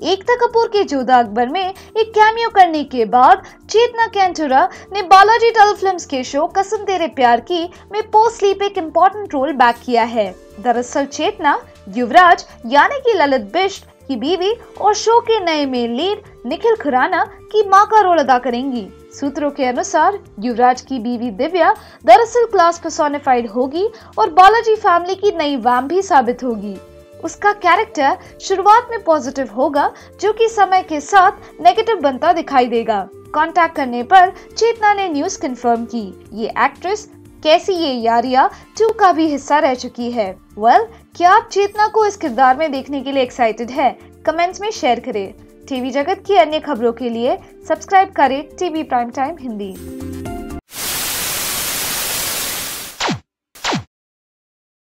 एकता कपूर के जोधा अकबर में एक कैमियो करने के बाद चेतना कैंटुरा ने बालाजी टल फिल्म्स के शो कसम तेरे प्यार की में पोस्ट स्लीप एक इम्पोर्टेंट रोल बैक किया है। दरअसल चेतना, युवराज, यानी कि ललित बिष्ट की बीवी और शो के नए मेन लीड निखिल खुराना की माँ का रोल अदा करेंगी। सूत्रों के अनुसार, युवराज की बीवी दिव्या दरअसल क्लास पर्सोनिफाइड होगी और बालाजी फैमिली की नई वैम भी साबित होगी। उसका कैरेक्टर शुरुआत में पॉजिटिव होगा जो कि समय के साथ नेगेटिव बनता दिखाई देगा। कांटेक्ट करने पर चेतना ने न्यूज़ कंफर्म की। ये एक्ट्रेस कैसी ये यारिया टू का भी हिस्सा रह चुकी है। वेल well, क्या आप चेतना को इस किरदार में देखने के लिए एक्साइटेड है? कमेंट्स में शेयर करें। टीवी जगत की अन्य खबरों के लिए सब्सक्राइब करें टीवी प्राइम टाइम हिंदी